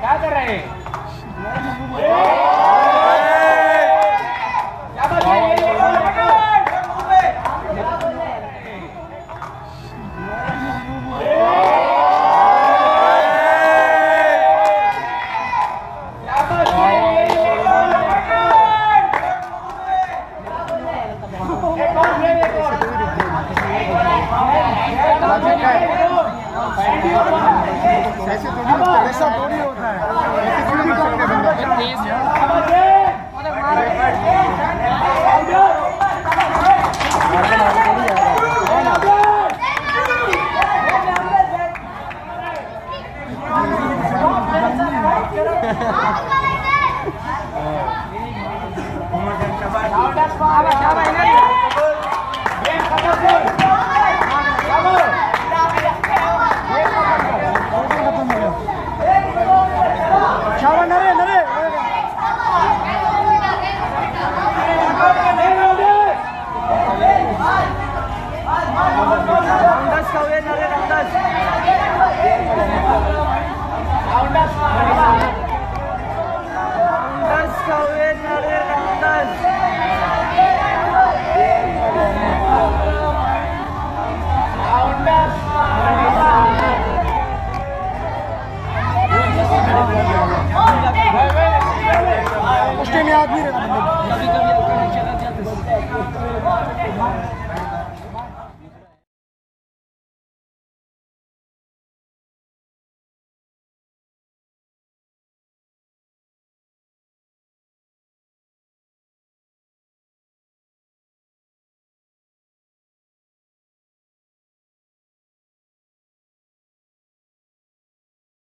क्या कर रहे हैं? ऐसे थोड़ी होता है ऐसा थोड़ी होता है ऐसे थोड़ी Ha ha ha! रास्ते में आदमी है